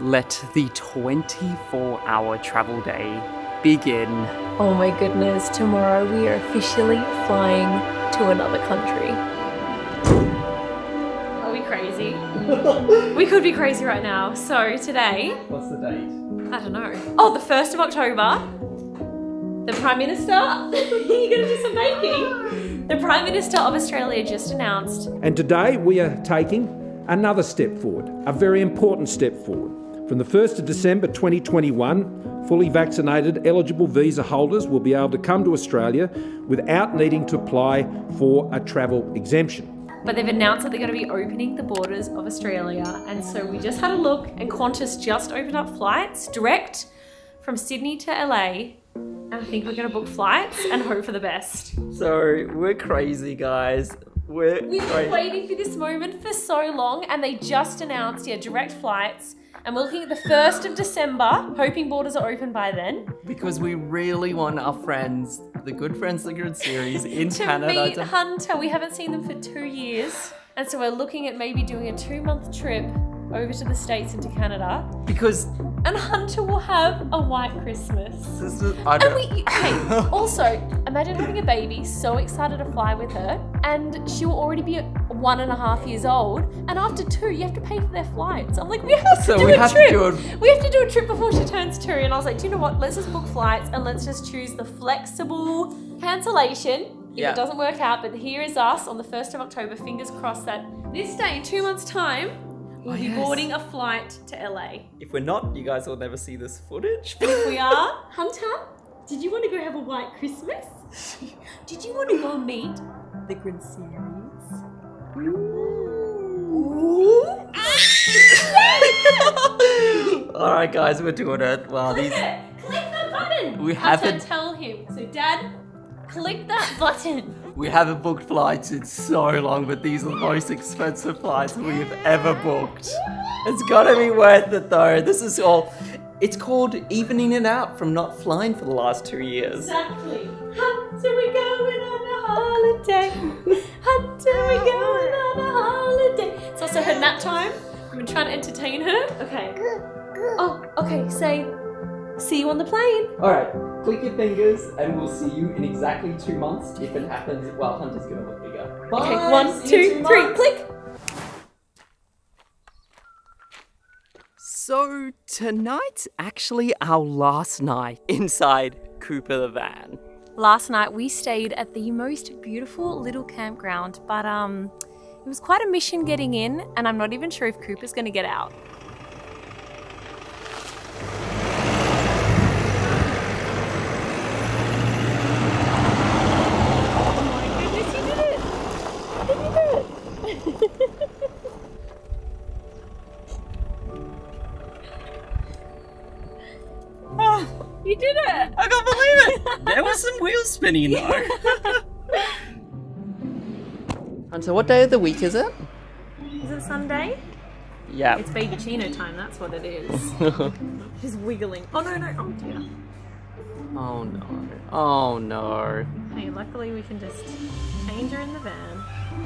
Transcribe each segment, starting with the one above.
let the 24 hour travel day begin. Oh my goodness, tomorrow we are officially flying to another country. Are we crazy? we could be crazy right now. So today, What's the date? I don't know. Oh, the 1st of October. The Prime Minister, you're gonna do some baking. The Prime Minister of Australia just announced And today we are taking another step forward, a very important step forward. From the 1st of December 2021, fully vaccinated eligible visa holders will be able to come to Australia without needing to apply for a travel exemption. But they've announced that they're going to be opening the borders of Australia. And so we just had a look, and Qantas just opened up flights direct from Sydney to LA. And I think we're going to book flights and hope for the best. So, we're crazy, guys. We're We've been waiting for this moment for so long, and they just announced, yeah, direct flights. And we're looking at the 1st of December, hoping borders are open by then, Because we really want our friends, the Good Friends the Good series in to Canada. meet to- Hunter. We haven't seen them for two years. And so we're looking at maybe doing a two month trip over to the States into Canada. because And Hunter will have a white Christmas. this is. I And don't, we, okay, also, imagine having a baby, so excited to fly with her, and she will already be one and a half years old, and after two, you have to pay for their flights. I'm like, we have to So do we a have to trip. do a- We have to do a trip before she turns two, and I was like, do you know what? Let's just book flights and let's just choose the flexible cancellation. If Yeah. it doesn't work out, but here is us on the 1st of October, fingers crossed that this day, in two months' time, we'll Oh, be yes. boarding a flight to LA. if we're not, you guys will never see this footage. If we are, Hunter, did you want to go have a white Christmas? Did you want to go meet the Grid series? All right, guys, we're doing it. Wow, Click these. it! Click the button! We haven't- tell him. So, Dad, click that button. We haven't booked flights in so long, but these are the most expensive flights we've ever booked. It's gotta be worth it though. This is all. It's called evening it out from not flying for the last two years. Exactly. Hunter, we're going on a holiday. Hunter, we're going on a holiday. It's also her nap time. We've been trying to entertain her. Okay. Oh, okay. Say, see you on the plane. Alright, click your fingers and we'll see you in exactly two months if it happens. Well, Hunter's gonna look bigger. Bye! Okay, one, See you in two, three, months. click. So, tonight's actually our last night inside Cooper the van. Last night we stayed at the most beautiful little campground, but um, it was quite a mission getting in, and I'm not even sure if Cooper's gonna get out. Some wheels spinning though. Hunter, what day of the week is it? Is it Sunday? Yeah. It's babyccino time, that's what it is. She's wiggling. Oh no, no, oh dear. oh no. Oh no. Hey, luckily we can just change her in the van.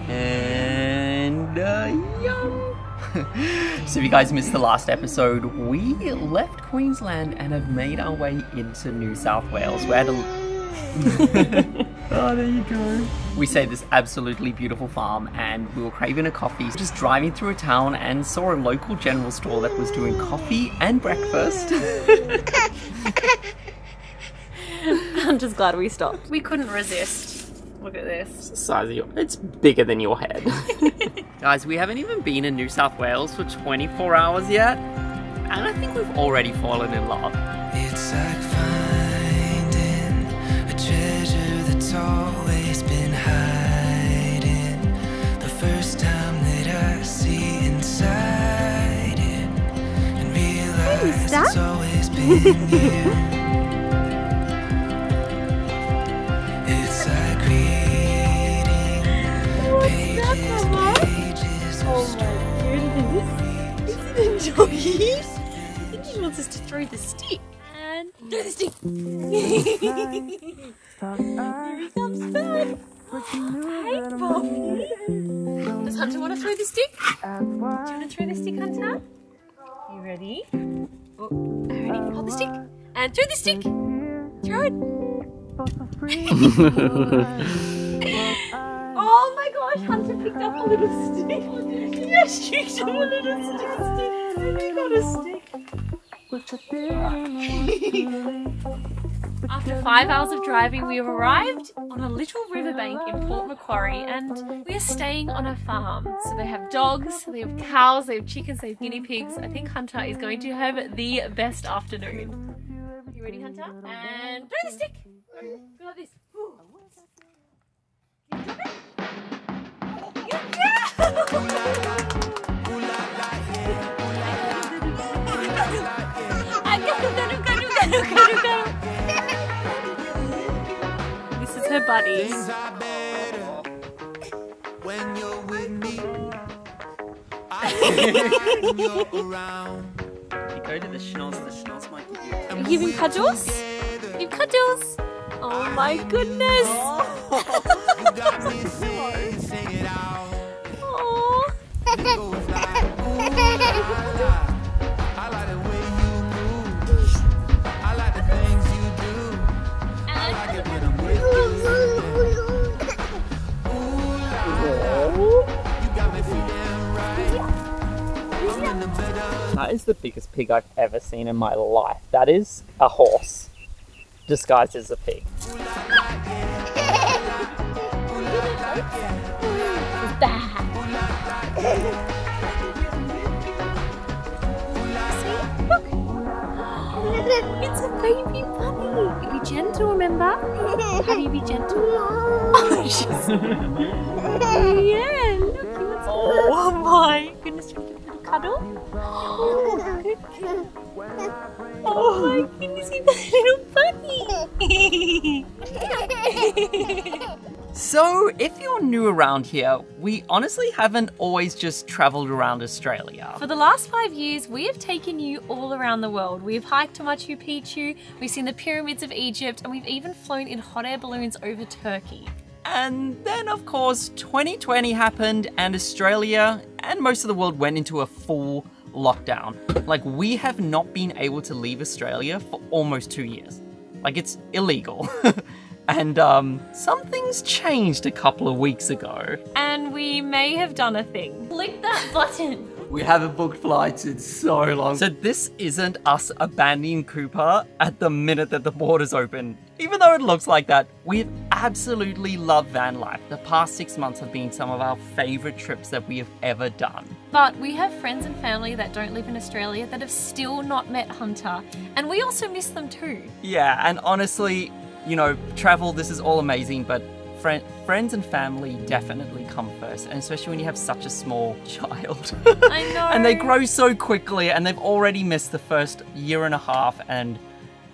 And uh, yum. so if you guys missed the last episode, we left Queensland and have made our way into New South Wales. We're at a oh, there you go. We say this absolutely beautiful farm, and we were craving a coffee. Just driving through a town and saw a local general store that was doing coffee and breakfast. I'm just glad we stopped. We couldn't resist. Look at this. the size of your it's bigger than your head. Guys, we haven't even been in New South Wales for 24 hours yet, and I think we've already fallen in love. Oh this is it enjoying? I think he wants us to throw the stick. And throw the stick. Here he comes back. Hey, Bobby. Does Hunter want to throw the stick? Do you want to throw the stick, Hunter? You ready? Oh, ready? Hold the stick and throw the stick. Throw it. oh my gosh, Hunter picked up a little stick. Yes, picked up a little stick. And you got a stick. After five hours of driving, we have arrived on a little riverbank in Port Macquarie and we are staying on a farm. So they have dogs, they have cows, they have chickens, they have guinea pigs. I think Hunter is going to have the best afternoon. You ready, Hunter? And throw the stick. Go like this. Ooh. Good job! This is her buddy. Things are better when you're with me. I when you're around. If you go to the schnoz, the schnoz might give you. Are you giving cuddles? Give cuddles. Oh my goodness. That is the biggest pig I've ever seen in my life. That is a horse disguised as a pig. It's Look. It's a baby bunny. Be gentle, remember? How do you be gentle? Oh, she's. yeah, look. He wants oh my goodness. You want a little cuddle? Oh, my goodness, he's a little bunny. So, if you're new around here, we honestly haven't always just traveled around Australia. For the last five years, we have taken you all around the world. We've hiked to Machu Picchu, we've seen the pyramids of Egypt, and we've even flown in hot air balloons over Turkey. And then, of course, 2020 happened, and Australia and most of the world went into a full lockdown. Like, we have not been able to leave Australia for almost two years. Like, it's illegal. and, um, something's changed a couple of weeks ago. And we may have done a thing. Click that button. We haven't booked flights in so long. So this isn't us abandoning Cooper at the minute that the borders open. Even though it looks like that, we've absolutely love van life. The past six months have been some of our favorite trips that we have ever done. But we have friends and family that don't live in Australia that have still not met Hunter, and we also miss them too. Yeah, and honestly, you know, travel, this is all amazing, but friend, friends and family definitely come first, and especially when you have such a small child. I know. and they grow so quickly, and they've already missed the first year and a half, and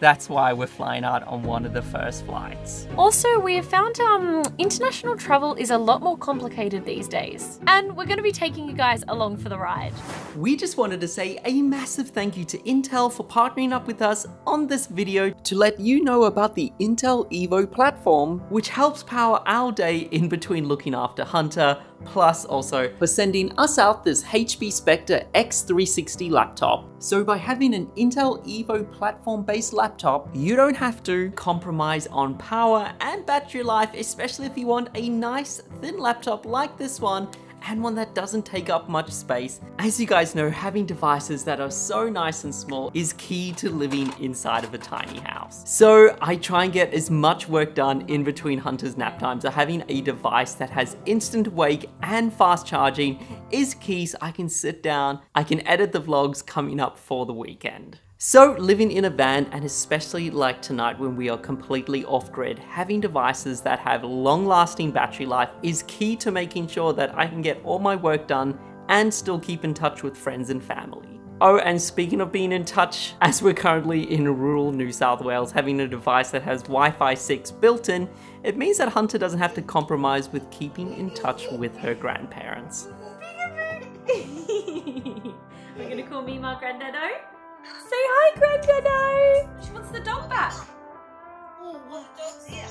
that's why we're flying out on one of the first flights. Also, we have found um, international travel is a lot more complicated these days, and we're going to be taking you guys along for the ride. We just wanted to say a massive thank you to Intel for partnering up with us on this video to let you know about the Intel Evo platform, which helps power our day in between looking after Hunter, plus also for sending us out this HP Spectre X360 laptop. So by having an Intel Evo platform based laptop, you don't have to compromise on power and battery life, especially if you want a nice thin laptop like this one and one that doesn't take up much space. As you guys know, having devices that are so nice and small is key to living inside of a tiny house. So I try and get as much work done in between Hunter's nap times. So having a device that has instant wake and fast charging is key so I can sit down, I can edit the vlogs coming up for the weekend. So, living in a van, and especially like tonight when we are completely off grid, having devices that have long lasting battery life is key to making sure that I can get all my work done and still keep in touch with friends and family. Oh, and speaking of being in touch, as we're currently in rural New South Wales, having a device that has Wi Fi 6 built in, it means that Hunter doesn't have to compromise with keeping in touch with her grandparents. We're gonna call Mima Granddaddo. Say hi, Granddaddo. She wants the dog back.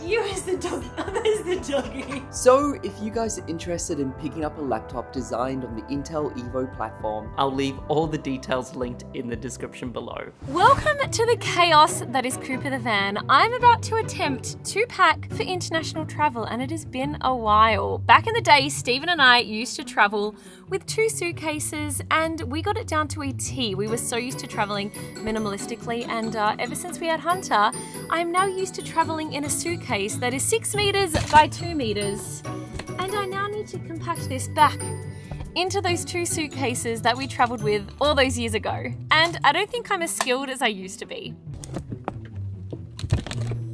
You is the dog. There's the doggy. So, if you guys are interested in picking up a laptop designed on the Intel Evo platform, I'll leave all the details linked in the description below. Welcome to the chaos that is Cooper the van. I'm about to attempt to pack for international travel, and it has been a while. Back in the day, Stephen and I used to travel with two suitcases, and we got it down to a T. We were so used to traveling minimalistically, and uh, ever since we had Hunter, I'm now used to traveling in a suitcase that is six meters by two meters. And I now need to compact this back into those two suitcases that we travelled with all those years ago. And I don't think I'm as skilled as I used to be.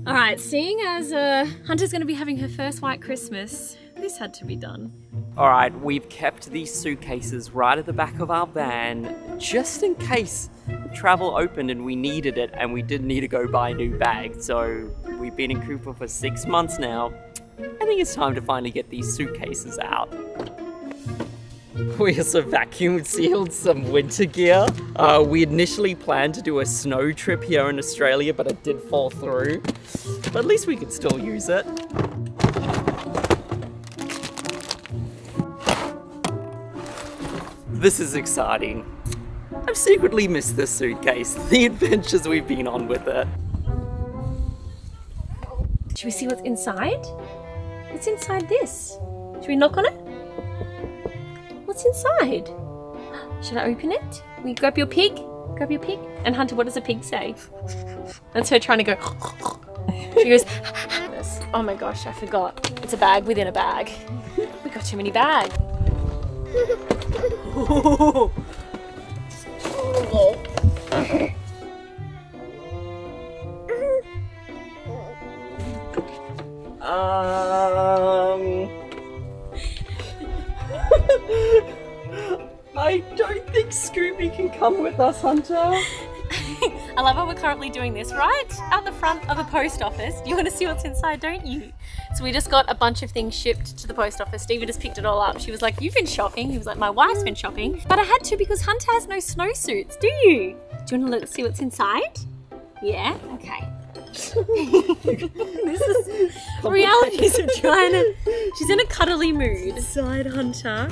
All right, seeing as uh, Hunter's going to be having her first white Christmas, this had to be done. Alright, we've kept these suitcases right at the back of our van just in case travel opened and we needed it and we didn't need to go buy a new bag. So we've been in Cooper for six months now. I think it's time to finally get these suitcases out. We also vacuum sealed some winter gear. Uh, we initially planned to do a snow trip here in Australia, but it did fall through. But at least we could still use it. This is exciting. I've secretly missed this suitcase, the adventures we've been on with it. Should we see what's inside? What's inside this? Should we knock on it? What's inside? Should I open it? We you grab your pig? Grab your pig. And Hunter, what does a pig say? That's her trying to go. She goes. oh my gosh, I forgot. It's a bag within a bag. We got too many bags. Um. I don't think Scooby can come with us, Hunter. I love how we're currently doing this right out the front of a post office. You want to see what's inside, don't you? So we just got a bunch of things shipped to the post office. Stevie just picked it all up. She was like, "You've been shopping." He was like, "My wife's been shopping," but I had to because Hunter has no snowsuits. Do you? Do you want to look see what's inside? Yeah. Okay. this is realities of trying to. She's in a cuddly mood. Side Hunter.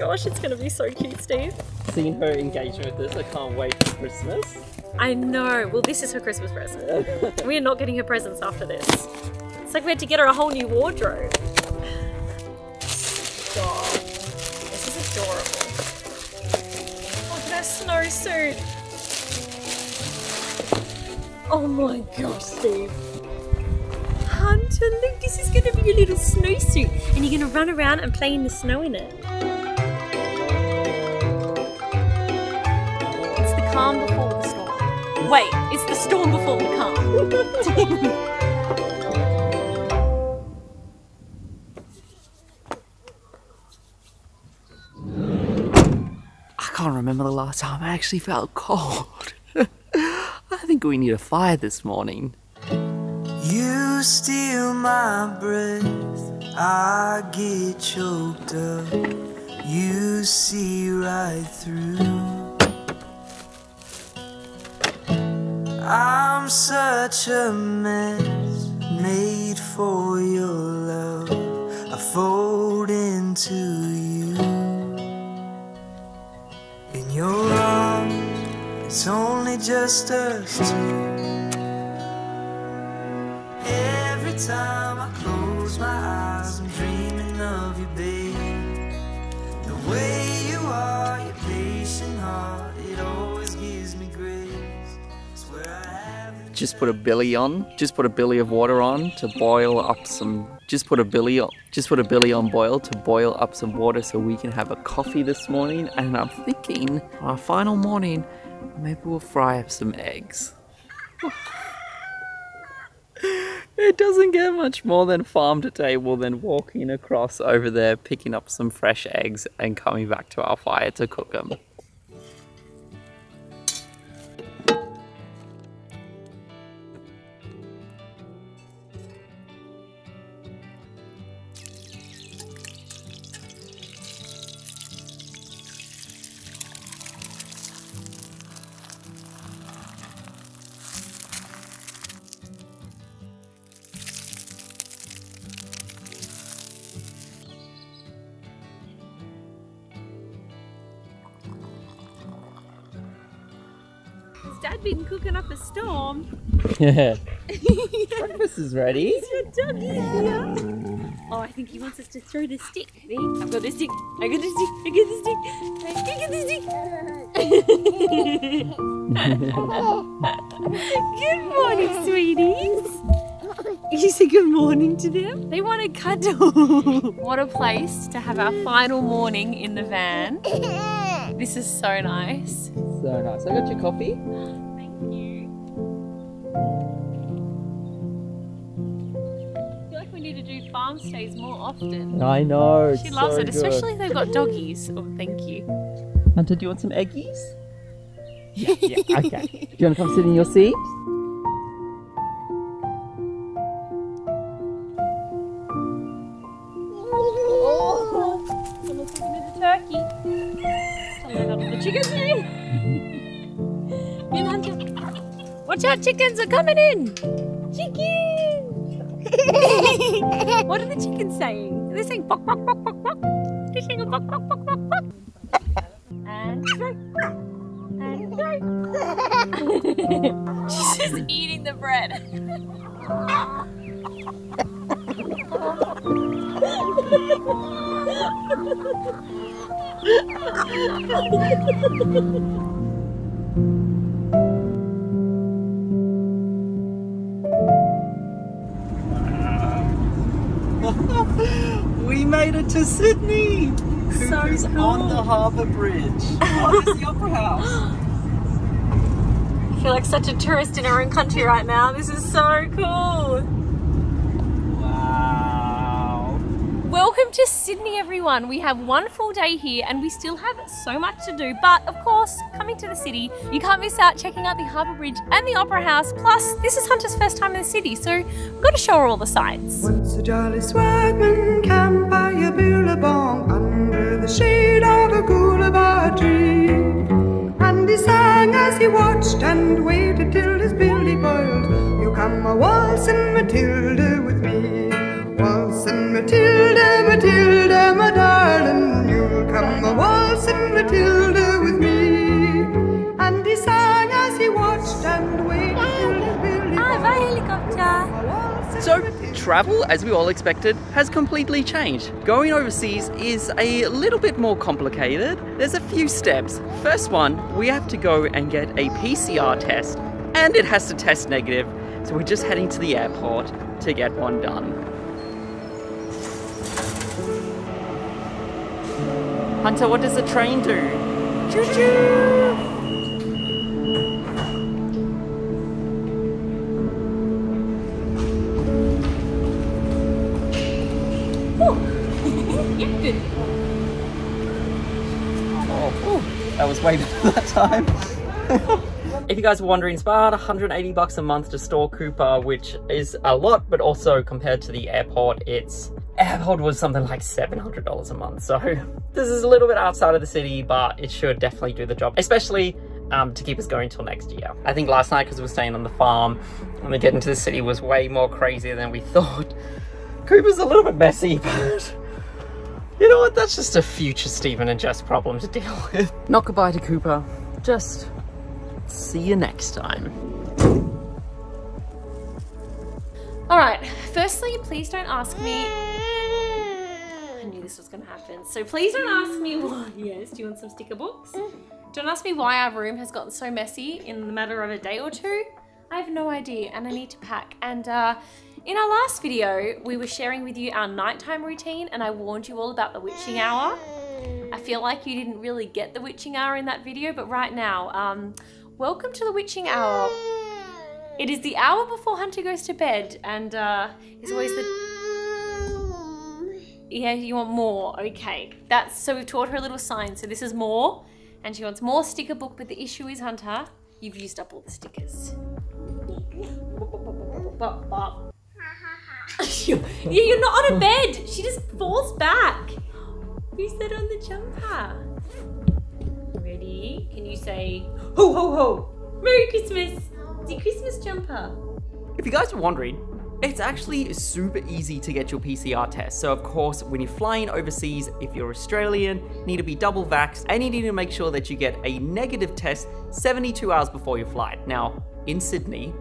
Gosh, it's gonna be so cute, Steve. Seeing her engagement with this, I can't wait for Christmas. I know. Well, this is her Christmas present. we are not getting her presents after this. It's like we had to get her a whole new wardrobe. God, this is adorable. Look at her snowsuit. Oh my gosh, Steve. Hunter, look, this is gonna be your little snowsuit, and you're gonna run around and play in the snow in it. Calm before the storm. Wait, it's the storm before the calm. I can't remember the last time I actually felt cold. I think we need a fire this morning. You steal my breath, I get choked up. You see right through. I'm such a mess, made for your love. I fold into you. In your arms, it's only just us two. Every time I close my eyes, I'm dreaming of you, babe. The way Just put a billy on. Just put a billy of water on to boil up some. Just put a billy on. Just put a billy on boil to boil up some water so we can have a coffee this morning. And I'm thinking, our final morning, maybe we'll fry up some eggs. It doesn't get much more than farm to table than walking across over there, picking up some fresh eggs, and coming back to our fire to cook them. Breakfast is ready. Is your doggy here? Oh, I think he wants us to throw the stick. See? I've got the stick. I got the stick. I got the stick. I got the stick. good morning, sweeties. You say good morning to them? They want to cuddle. what a place to have our final morning in the van. This is so nice. So nice. I got your coffee. Stays more often. I know. She loves it, especially if they've got doggies. Oh, thank you. Hunter, do you want some eggies? Yeah, yeah, okay. do you want to come sit in your seat? Oh, someone's looking at the turkey. Someone got the chickens in. In, Hunter. Watch out, chickens are coming in. Chickens. what are the chickens saying? Are they saying bok, bok, bok, bok, bok? They're saying bok, bok, bok, bok, bok. And throw. And throw. She's just eating the bread. we made it to Sydney. Cooper's on the Harbour Bridge. Oh, there's the Opera House. I feel like such a tourist in our own country right now. This is so cool. Wow. Welcome to Sydney, everyone. We have one full day here and we still have so much to do. But of course, coming to the city, you can't miss out checking out the Harbour Bridge and the Opera House. Plus, this is Hunter's first time in the city, so we've got to show her all the sights. Once a jolly swagman camped by a billabong under the shade of a coolabah tree. And he sang as he watched and waited till his billy boiled. You come a waltzing Matilda with me. Waltzing Matilda, Matilda, my darling. You'll come a waltzing Matilda with me. And he sang as he watched and waited till his billy boiled. Ah, helicopter. So, travel, as we all expected, has completely changed. Going overseas is a little bit more complicated. There's a few steps. First one, we have to go and get a PCR test, and it has to test negative. So we're just heading to the airport to get one done. Hunter, what does the train do? Choo choo! Oh, that was way better that time. if you guys are wondering, it's about 180 bucks a month to store Cooper, which is a lot, but also compared to the airport, it's airport was something like $700 a month. So this is a little bit outside of the city, but it should definitely do the job, especially um, to keep us going till next year. I think last night, because we were staying on the farm, and the get into the city was way more crazy than we thought. Cooper's a little bit messy, but you know what? That's just a future Stephen and Jess problem to deal with. Not goodbye to Cooper. Just see you next time. All right. Firstly, please don't ask me. I knew this was going to happen. So please don't ask me why. Yes, do you want some sticker books? Don't ask me why our room has gotten so messy in the matter of a day or two. I have no idea and I need to pack. And uh, in our last video, we were sharing with you our nighttime routine and I warned you all about the witching hour. I feel like you didn't really get the witching hour in that video, but right now, um, welcome to the witching hour. It is the hour before Hunter goes to bed and uh, is always the yeah, you want more. Okay. That's so we've taught her a little sign. So this is more. And she wants more sticker book, but the issue is, Hunter, you've used up all the stickers. yeah, you're not on a bed. She just falls back. Who's that on the jumper? Ready? Can you say ho ho ho? Merry Christmas! The Christmas jumper. If you guys were wondering, It's actually super easy to get your PCR test. So of course, when you're flying overseas, if you're Australian, need to be double vaxxed and you need to make sure that you get a negative test 72 hours before your flight. Now, in Sydney,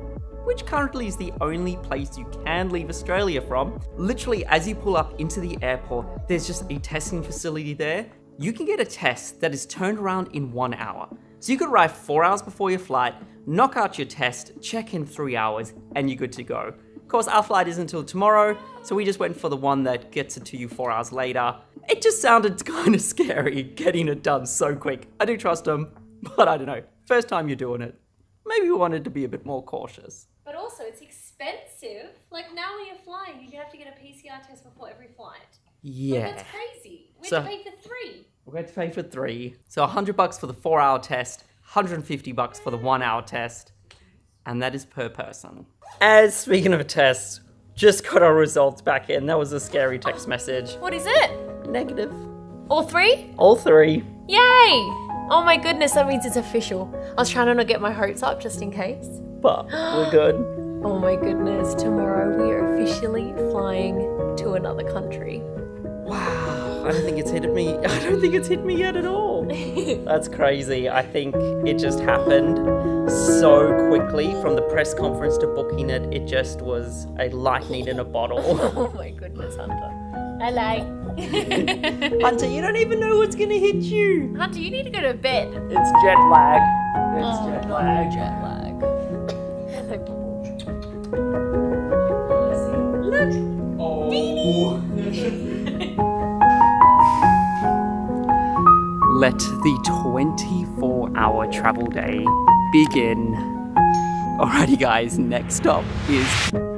which currently is the only place you can leave Australia from, literally as you pull up into the airport, there's just a testing facility there. You can get a test that is turned around in one hour. So you could arrive four hours before your flight, knock out your test, check in three hours, and you're good to go. Of course, our flight isn't until tomorrow, so we just went for the one that gets it to you four hours later. It just sounded kind of scary getting it done so quick. I do trust them, but I don't know. First time you're doing it. Maybe we wanted to be a bit more cautious. But also, it's expensive. Like now when you're flying, you have to get a PCR test before every flight. Like, Yeah. that's crazy. We So- have to pay for three. We're going to pay for three. So 100 bucks for the four hour test, 150 bucks for the one hour test, and that is per person. As speaking of a test, just got our results back in. That was a scary text message. What is it? Negative. All three? All three. Yay! Oh my goodness, that means it's official. I was trying to not get my hopes up just in case. But we're good. Oh my goodness, tomorrow we are officially flying to another country. Wow. I don't think it's hit me. I don't think it's hit me yet at all. That's crazy. I think it just happened so quickly from the press conference to booking it. It just was a lightning in a bottle. Oh my goodness, Hunter. Hello. Hunter, you don't even know what's gonna hit you. Hunter, you need to go to bed. It's jet lag. It's Oh, jet lag. Jet lag. Let the 24 hour travel day begin. Alrighty, guys, next up is